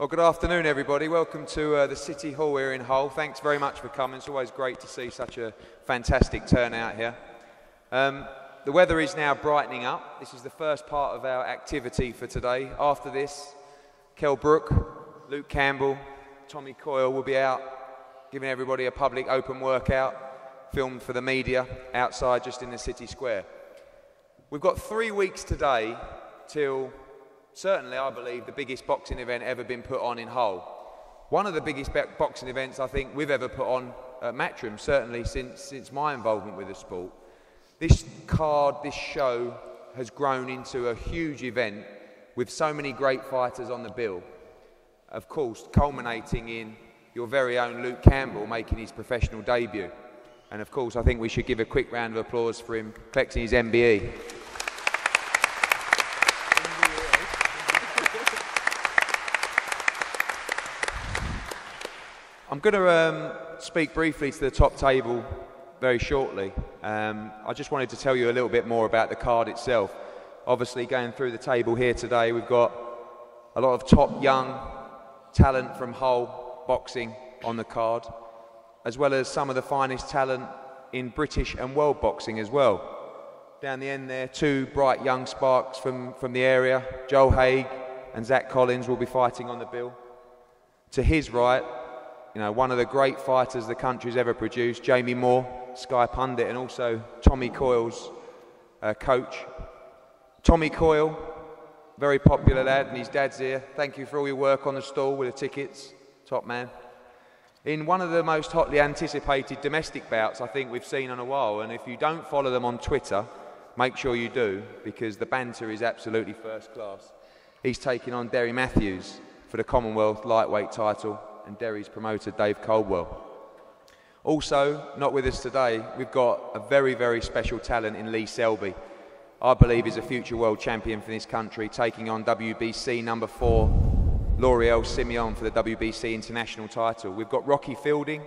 Well, good afternoon, everybody. Welcome to uh, the City Hall here in Hull. Thanks very much for coming. It's always great to see such a fantastic turnout here. Um, the weather is now brightening up. This is the first part of our activity for today. After this, Kell Brook, Luke Campbell, Tommy Coyle will be out giving everybody a public open workout filmed for the media outside just in the city square. We've got three weeks today till certainly, I believe, the biggest boxing event ever been put on in Hull. One of the biggest boxing events I think we've ever put on at Matchroom, certainly since, since my involvement with the sport. This card, this show, has grown into a huge event with so many great fighters on the bill. Of course, culminating in your very own Luke Campbell making his professional debut. And of course, I think we should give a quick round of applause for him collecting his MBE. I'm going to um, speak briefly to the top table very shortly. Um, I just wanted to tell you a little bit more about the card itself. Obviously, going through the table here today, we've got a lot of top young talent from Hull boxing on the card, as well as some of the finest talent in British and world boxing as well. Down the end there, two bright young sparks from, from the area, Joel Haig and Zach Collins will be fighting on the bill. To his right, you know, one of the great fighters the country's ever produced, Jamie Moore, Sky Pundit, and also Tommy Coyle's uh, coach. Tommy Coyle, very popular lad, and his dad's here. Thank you for all your work on the stall with the tickets, top man. In one of the most hotly anticipated domestic bouts I think we've seen in a while, and if you don't follow them on Twitter, make sure you do because the banter is absolutely first class. He's taking on Derry Mathews for the Commonwealth lightweight title and Derry's promoter Dave Coldwell. Also, not with us today, we've got a very, very special talent in Lee Selby. I believe is a future world champion for this country, taking on WBC number four, Viorel Simion for the WBC international title. We've got Rocky Fielding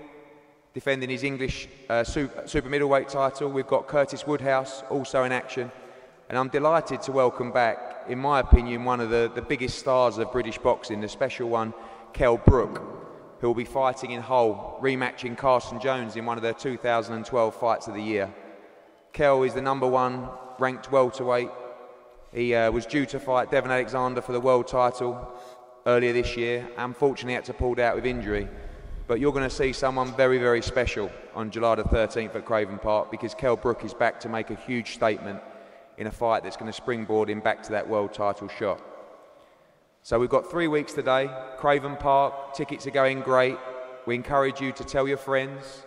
defending his English uh, super, super middleweight title. We've got Curtis Woodhouse also in action. And I'm delighted to welcome back, in my opinion, one of the, the biggest stars of British boxing, the special one, Kell Brook, who will be fighting in Hull, rematching Carson Jones in one of their 2012 fights of the year. Kell is the number one ranked welterweight. He uh, was due to fight Devon Alexander for the world title earlier this year. Unfortunately, had to pull out with injury. But you're going to see someone very, very special on July the 13th at Craven Park because Kell Brook is back to make a huge statement in a fight that's going to springboard him back to that world title shot. So we've got three weeks today. Craven Park, tickets are going great. We encourage you to tell your friends.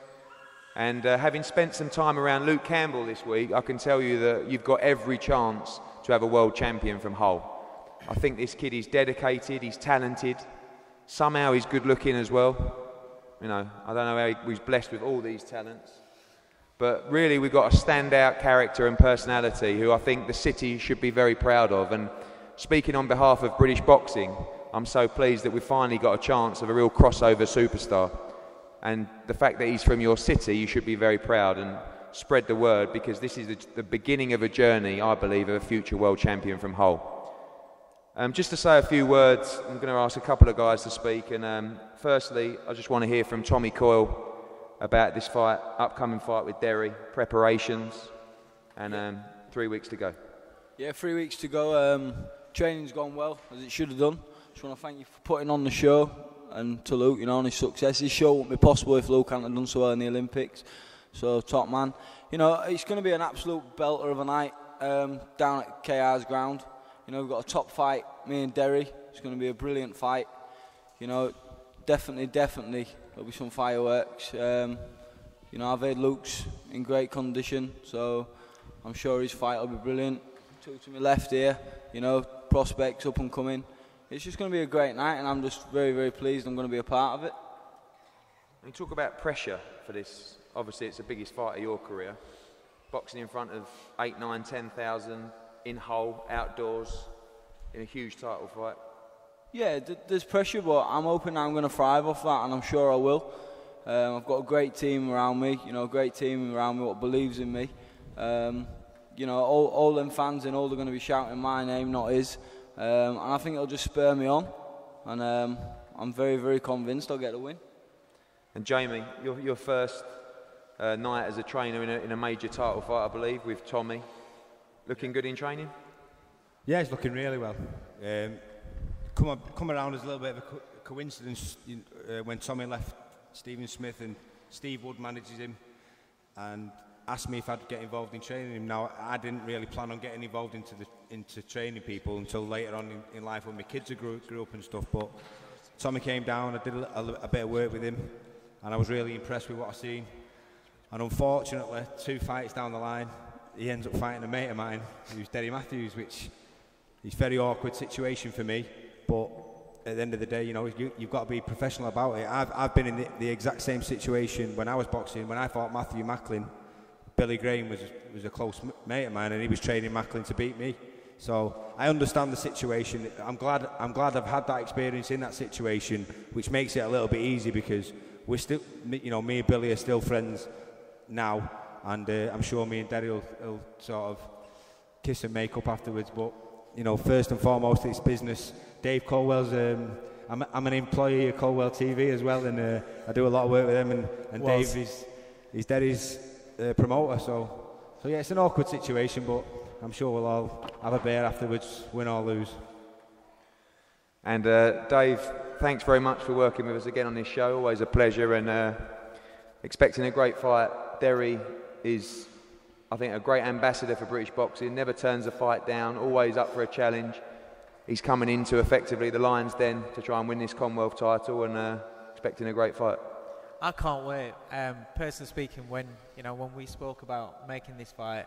And uh, having spent some time around Luke Campbell this week, I can tell you that you've got every chance to have a world champion from Hull. I think this kid is dedicated, he's talented, somehow he's good looking as well. You know, I don't know how he was blessed with all these talents. But really, we've got a standout character and personality who I think the city should be very proud of. And speaking on behalf of British boxing, I'm so pleased that we've finally got a chance of a real crossover superstar. And the fact that he's from your city, you should be very proud and spread the word because this is the, beginning of a journey, I believe, of a future world champion from Hull. Um, just to say a few words, I'm going to ask a couple of guys to speak. And um, firstly, I just want to hear from Tommy Coyle about this fight, upcoming fight with Derry, preparations, and um, three weeks to go. Yeah, three weeks to go. Training's gone well as it should have done. Just want to thank you for putting on the show and to Luke, you know, on his success. This show wouldn't be possible if Luke hadn't done so well in the Olympics. So top man, you know, it's going to be an absolute belter of a night um, down at KR's ground. You know, we've got a top fight, me and Derry. It's going to be a brilliant fight. You know, definitely, definitely, there'll be some fireworks. Um, you know, I've heard Luke's in great condition, so I'm sure his fight will be brilliant. Two to my left here, you know, prospects up and coming. It's just going to be a great night, and I'm just very, very pleased I'm going to be a part of it. And you talk about pressure for this. Obviously, it's the biggest fight of your career. Boxing in front of eight, nine, ten thousand in Hull, outdoors, in a huge title fight. Yeah, there's pressure, but I'm hoping I'm going to thrive off that, and I'm sure I will. Um, I've got a great team around me, you know, a great team around me what believes in me. Um, you know, all, all them fans and all they're going to be shouting my name, not his. Um, and I think it'll just spur me on. and um, I'm very, very convinced I'll get the win. And Jamie, your, your first uh, night as a trainer in a, in a major title fight, I believe, with Tommy. Looking good in training? Yeah, he's looking really well. Um, come, come around as a little bit of a co- coincidence you, uh, when Tommy left Stephen Smith and Steve Wood manages him and asked me if I'd get involved in training him. Now, I didn't really plan on getting involved into the into training people until later on in, in life when my kids grew, grew up and stuff. But Tommy came down, I did a, a, a bit of work with him, and I was really impressed with what I seen. And unfortunately, two fights down the line, he ends up fighting a mate of mine, who's Derry Mathews, which is a very awkward situation for me. But at the end of the day, you know, you, have got to be professional about it. I've, I've been in the, the, exact same situation when I was boxing. When I fought Matthew Macklin, Billy Graham was, was a close mate of mine, and he was training Macklin to beat me. So I understand the situation. I'm glad, I'm glad I've had that experience in that situation, which makes it a little bit easy because we're still, you know, me and Billy are still friends now, and uh, I'm sure me and Derry will, will sort of kiss and make up afterwards. But you know, first and foremost, it's business. Dave Coldwell's. Um, I'm, I'm an employee of Coldwell TV as well, and uh, I do a lot of work with him. And, and Dave is he's Derry's uh, promoter, so so yeah, it's an awkward situation, but I'm sure we'll all have a beer afterwards, win or lose. And uh, Dave, thanks very much for working with us again on this show. Always a pleasure, and uh, expecting a great fight. Derry is, I think, a great ambassador for British boxing. Never turns a fight down. Always up for a challenge. He's coming into effectively the Lions Den to try and win this Commonwealth title, and uh, expecting a great fight. I can't wait. Um, personally speaking, when you know when we spoke about making this fight,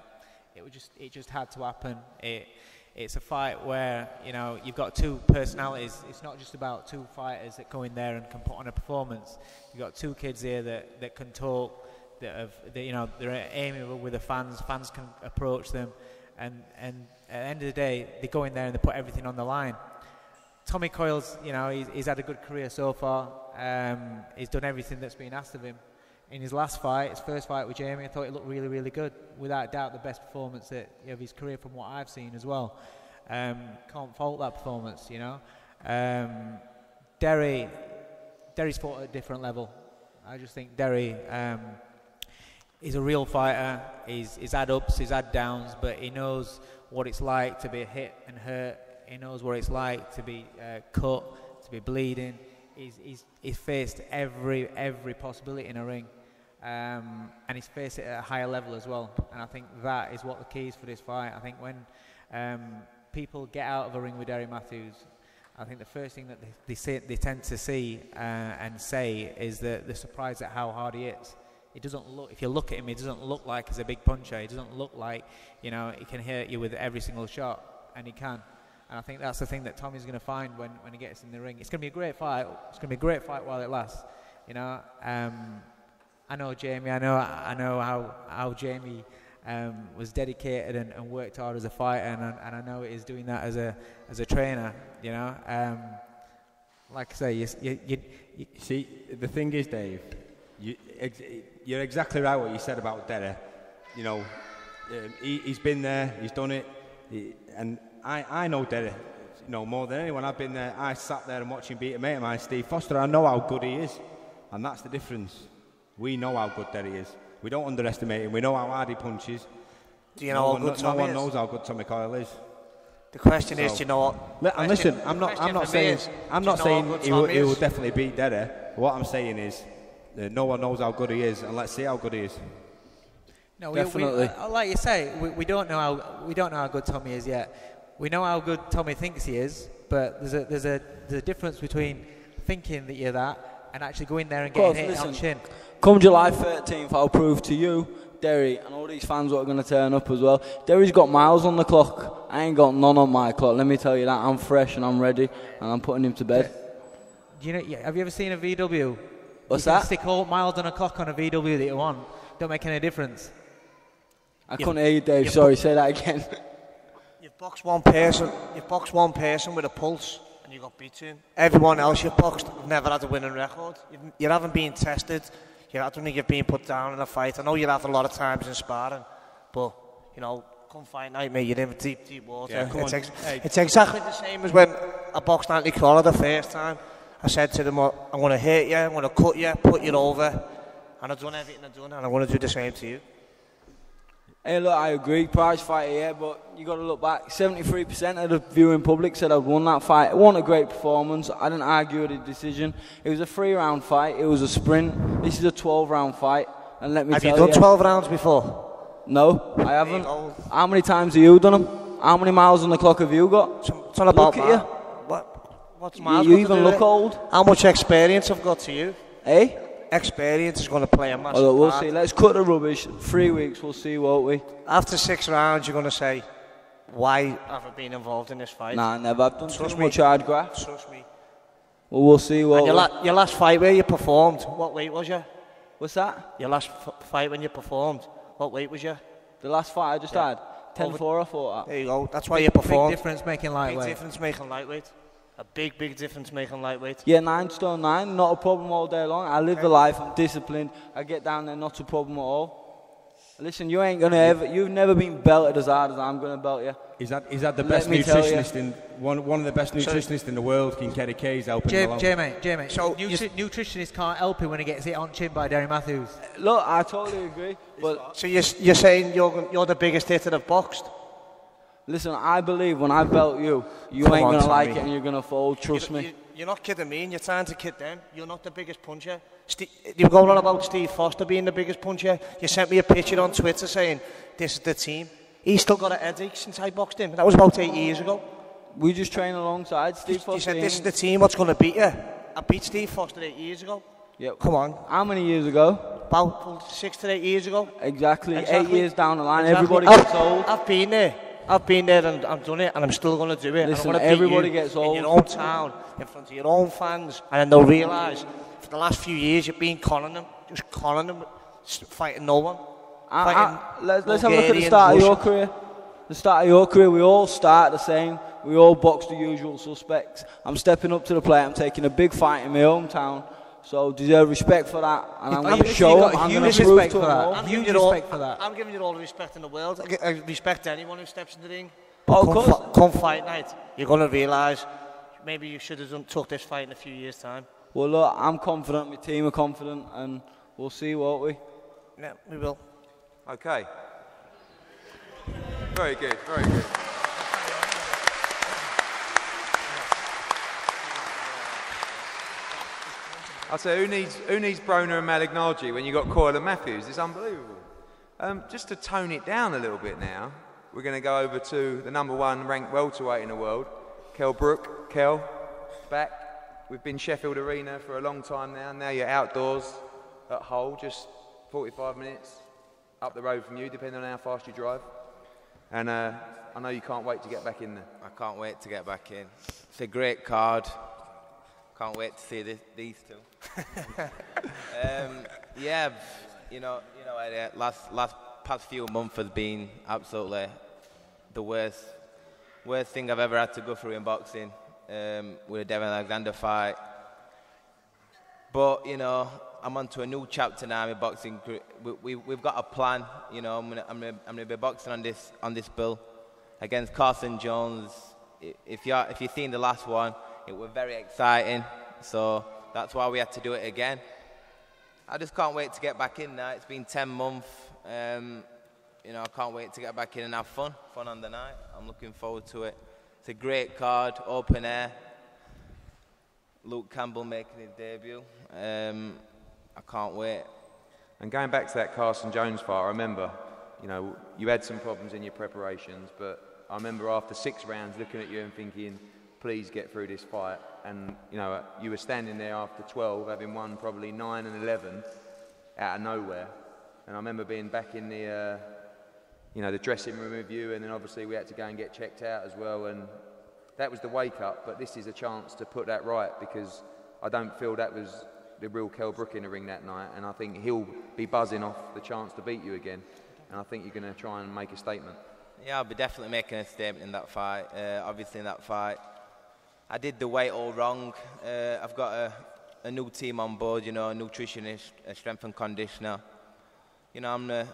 it just it just had to happen. It it's a fight where you know you've got two personalities. It's not just about two fighters that go in there and can put on a performance. You've got two kids here that, that can talk, that have that, you know they're amiable with the fans. Fans can approach them, and and at the end of the day, they go in there and they put everything on the line. Tommy Coyle's, you know, he's, he's had a good career so far. Um, he's done everything that's been asked of him. In his last fight, his first fight with Jamie, I thought he looked really, really good. Without doubt, the best performance that, of his career from what I've seen as well. Um, can't fault that performance, you know. Um, Derry, Derry's fought at a different level. I just think Derry um, is a real fighter. He's, he's had ups, he's had downs, but he knows what it's like to be hit and hurt. He knows what it's like to be uh, cut, to be bleeding he's, he's, he's faced every every possibility in a ring, um, and he's faced it at a higher level as well. And I think that is what the key is for this fight. I think when um, people get out of a ring with Derry Mathews, I think the first thing that they, they, see, they tend to see uh, and say is that they're surprised at how hard he is. It doesn't look. If you look at him, he doesn't look like he's a big puncher. He doesn't look like you know he can hit you with every single shot, and he can. And I think that's the thing that Tommy's going to find when, when he gets in the ring. It's going to be a great fight. It's going to be a great fight while it lasts. You know, um, I know Jamie. I know I know how how Jamie um, was dedicated and, and, worked hard as a fighter, and, and I know he's doing that as a as a trainer. You know, um, like I say, you, you, you, you, see the thing is, Dave, you, you're exactly right what you said about Derry. You know, um, he, has been there, he's done it, he, and I, I know Derry, you know, more than anyone. I've been there. I sat there and watching beat a mate of mine, Steve Foster. I know how good he is, and that's the difference. We know how good Derry is. We don't underestimate him. We know how hard he punches. Do you know no how good no, Tommy no one knows how good Tommy Coyle is. The question so, is, do you know what? and listen, I'm not. I'm not saying. Is, I'm not saying he will, he will, definitely beat Derry. What I'm saying is, uh, no one knows how good he is, and let's see how good he is. No, definitely. We, we, uh, like you say, we, we don't know how we don't know how good Tommy is yet we know how good Tommy thinks he is, but there's a, there's a, there's a difference between thinking that you're that and actually going there and getting course, hit listen, on chin. Come July 13th, I'll prove to you, Derry, and all these fans that are going to turn up as well. Derry's got miles on the clock. I ain't got none on my clock. Let me tell you that. I'm fresh and I'm ready, and I'm putting him to bed. Do you know? Have you ever seen a VW? What's you that? stick all miles on a clock on a VW that you want. Don't make any difference. I couldn't hear you, Dave. Sorry, say that again. boxed one person, you've boxed one person with a pulse and you got beaten. Everyone else you've boxed never had a winning record. You've, you haven't been tested. You, I don't think you've been put down in a fight. I know you have a lot of times in sparring, but you know, come fight night, mate, you're in deep, deep water. Yeah, it's, ex- hey. it's exactly the same as when I boxed Anthony Crolla the first time, I said to them, "Well, I'm going to hit you, I'm going to cut you, put you over. And I've done everything I've done, and I'm going to do the same to you. Hey, look, I agree. Prize fight, yeah, but you got to look back. 73% of the viewing public said I'd won that fight. It wasn't a great performance. I didn't argue with the decision. It was a three-round fight. It was a sprint. This is a 12-round fight, and let me Have you tell done 12 rounds before? No, I haven't. How many times have you done them? How many miles on the clock have you got? Not about Look at that. you. What, what's miles you to even look it? old, How much experience I've got to you? eh? Experience is going to play a massive look, we'll part. see. Let's cut the rubbish. Three weeks, we'll see, won't we? After six rounds, you're going to say, why have I been involved in this fight? Nah, never. I've done Trust too me. much hard graft. Trust me. Well, we'll see, won't your, la- your last fight where you performed, what weight was you? What's that? Your last f- fight when you performed, what weight was you? The last fight I just Yeah. had? 10-4, I thought. There you go. That's why you Big performed. difference making Big difference making lightweight. A big, big difference making lightweight. Yeah, nine stone nine, not a problem all day long. I live the life, I'm disciplined. I get down there, not a problem at all. Listen, you ain't gonna ever, you've never been belted as hard as I'm gonna belt you. Is that is that the Let best me tell you. nutritionist in one one of the best nutritionists in the world? Kinkerry K is helping him Jamie, along. Jamie, Jamie. So oh, Nutri- nutritionist can't help him when he gets hit on chin by Derry Mathews. Look, I totally agree. But So you're, you're saying you're, you're the biggest hitter I've boxed? Listen, I believe when I belt you, you Come ain't on, gonna like it and you're gonna fold, trust you, me. You, you're not kidding me, and you're trying to kid them. You're not the biggest puncher. Ste you're going on about Steve Foster being the biggest puncher. You sent me a picture on Twitter saying, this is the team. He's still got a headache since I boxed him. That was about eight years ago. We just train alongside Steve You Foster. said, this is the team, what's going to beat you? I beat Steve Foster eight years ago. Yep. Come on. How many years ago? About six to eight years ago. Exactly. Eight years down the line, Exactly. everybody I've- gets old. I've been there. I've been there and I've done it and I'm still going to do it. Listen, everybody gets In old. your own town, in front of your own fans. And then they'll realise for the last few years you've been conning them, just conning them, fighting no one. I- Fighting I- let's, let's have a look at the start of your career. The start of your career, we all start the same. We all box the usual suspects. I'm stepping up to the plate. I'm taking a big fight in my hometown. So deserve respect for that. And I'm going to show you them. I'm going to prove respect to for them that. I'm giving Huge you all- respect for that. I'm giving you all the respect in the world. I, I uh, respect anyone who steps in the ring. Oh, come, course. fi- come fight night, you're going to realise maybe you should have done, took this fight in a few years' time. Well, look, I'm confident. My team are confident. And we'll see, won't we? Yeah, we will. Okay. Very good, very good. I say, who needs who needs Broner and Malignaggi when you've got Coyle and Mathews? It's unbelievable. Um, just to tone it down a little bit now, we're going to go over to the number one ranked welterweight in the world, Kell Brook. Kell, back. We've been Sheffield Arena for a long time now. Now you're outdoors at Hull, just 45 minutes up the road from you, depending on how fast you drive. And uh, I know you can't wait to get back in there. I can't wait to get back in. It's a great card. Can't wait to see this, these two. Um, yeah, you know, you know, last last past few months has been absolutely the worst worst thing I've ever had to go through in boxing um, with a Devon Alexander fight. But you know, I'm on to a new chapter now in boxing. We, we, we've got a plan. You know, I'm gonna, I'm gonna, I'm gonna be boxing on this on this bill against Carson Jones. If you if you've seen the last one, it was very exciting. So that's why we had to do it again. I just can't wait to get back in now. It's been 10 months. Um, you know, I can't wait to get back in and have fun, fun on the night. I'm looking forward to it. It's a great card, open air. Luke Campbell making his debut. Um, I can't wait. And going back to that Carson Jones fight, I remember, you know, you had some problems in your preparations, but I remember after six rounds looking at you and thinking, please get through this fight. And, you know, you were standing there after 12, having won probably 9 and 11 out of nowhere. And I remember being back in the, uh, you know, the dressing room with you, and then obviously we had to go and get checked out as well. And that was the wake up, but this is a chance to put that right because I don't feel that was the real Kell Brook in the ring that night, and I think he'll be buzzing off the chance to beat you again. And I think you're going to try and make a statement. Yeah, I'll be definitely making a statement in that fight. Uh, obviously, in that fight, I did the weight all wrong. Uh, I've got a, a new team on board, you know, a nutritionist, a strength and conditioner. You know, I'm gonna,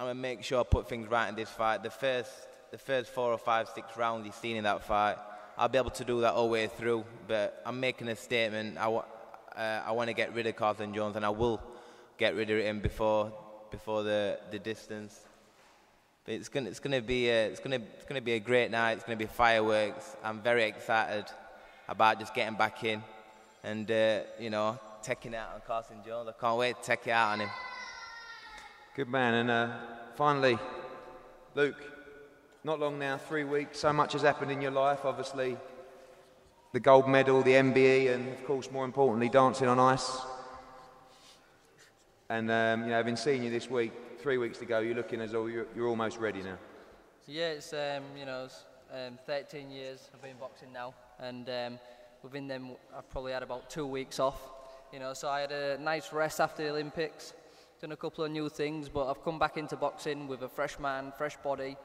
I'm gonna make sure I put things right in this fight. The first, the first four or five, six rounds you've seen in that fight, I'll be able to do that all the way through. But I'm making a statement. I, uh, I want to get rid of Carson Jones, and I will get rid of him before before the, the distance. But it's gonna it's gonna be a, it's gonna it's gonna be a great night. It's gonna be fireworks. I'm very excited about just getting back in, and uh, you know taking it out on Carson Jones. I can't wait to take it out on him. Good man. And uh, finally, Luke, not long now, three weeks. So much has happened in your life. Obviously, the gold medal, the MBE, and of course, more importantly, dancing on ice. And um, you know, having seen you this week, three weeks to go, you're looking as though you're, you're almost ready now. So yeah, it's um, you know, it's, um, 13 years I've been boxing now, and um, within them I've probably had about two weeks off. You know, so I had a nice rest after the Olympics, done a couple of new things, but I've come back into boxing with a fresh mind, fresh body,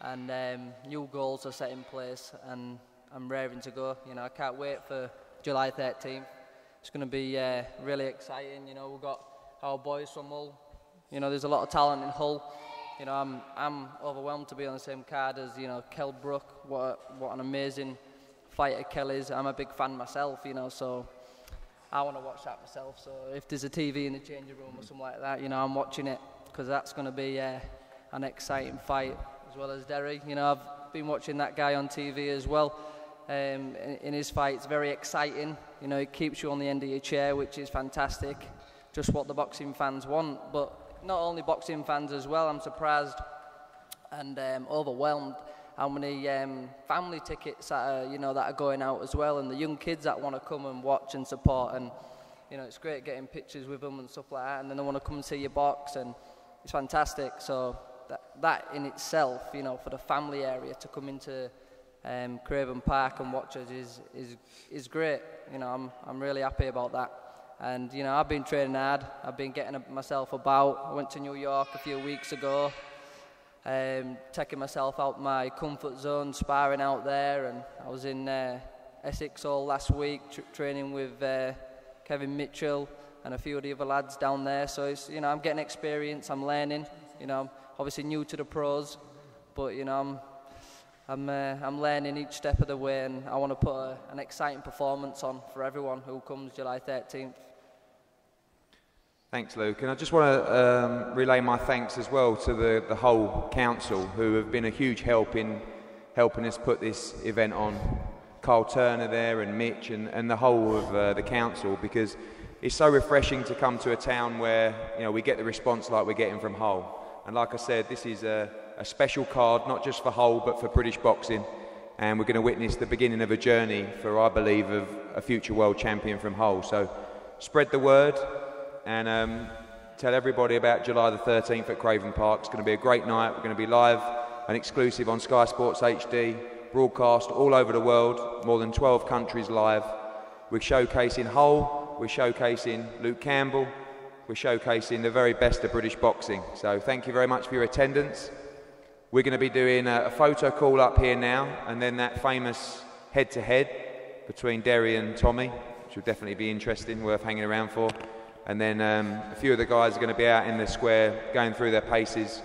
and um, new goals are set in place, and I'm raring to go. You know, I can't wait for July 13th. It's going to be uh, really exciting. You know, we've got our boys from Hull. You know, there's a lot of talent in Hull. You know, I'm I'm overwhelmed to be on the same card as you know Kell Brook. What a, what an amazing fighter Kell is. I'm a big fan myself. You know, so I want to watch that myself. So if there's a TV in the changing room or something like that, you know, I'm watching it because that's going to be uh, an exciting fight as well as Derry. You know, I've been watching that guy on TV as well. Um, in, in his fight, it's very exciting. You know, it keeps you on the end of your chair, which is fantastic. Just what the boxing fans want, but not only boxing fans as well. I'm surprised and um, overwhelmed how many um, family tickets that are, you know that are going out as well, and the young kids that want to come and watch and support. And you know, it's great getting pictures with them and stuff like that, and then they want to come and see your box, and it's fantastic. So that that in itself, you know, for the family area to come into um, Craven Park and watch us is is is great. You know, I'm I'm really happy about that. And you know, I've been training hard. I've been getting myself about. I went to New York a few weeks ago, um, taking myself out my comfort zone, sparring out there, and I was in uh, Essex all last week tr- training with uh, Kevin Mitchell and a few of the other lads down there. So it's you know, I'm getting experience. I'm learning. You know, I'm obviously new to the pros, but you know, I'm I'm, uh, I'm learning each step of the way, and I want to put a, an exciting performance on for everyone who comes July 13th. Thanks, Luke. And I just want to um, relay my thanks as well to the, the whole council who have been a huge help in helping us put this event on. Carl Turner there and Mitch and, and the whole of uh, the council because it's so refreshing to come to a town where you know we get the response like we're getting from Hull. And like I said, this is a, a special card not just for Hull but for British boxing. And we're going to witness the beginning of a journey for, I believe, of a future world champion from Hull. So spread the word and um, tell everybody about July the 13th at Craven Park. It's going to be a great night. We're going to be live and exclusive on Sky Sports HD, broadcast all over the world, more than 12 countries live. We're showcasing Hull, we're showcasing Luke Campbell, we're showcasing the very best of British boxing. So thank you very much for your attendance. We're going to be doing a, a photo call up here now, and then that famous head to head between Derry and Tommy, which will definitely be interesting, worth hanging around for. And then um, a few of the guys are going to be out in the square going through their paces,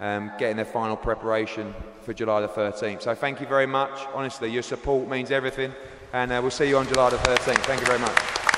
um, getting their final preparation for July the 13th. So thank you very much. Honestly, your support means everything. And uh, we'll see you on July the 13th. Thank you very much.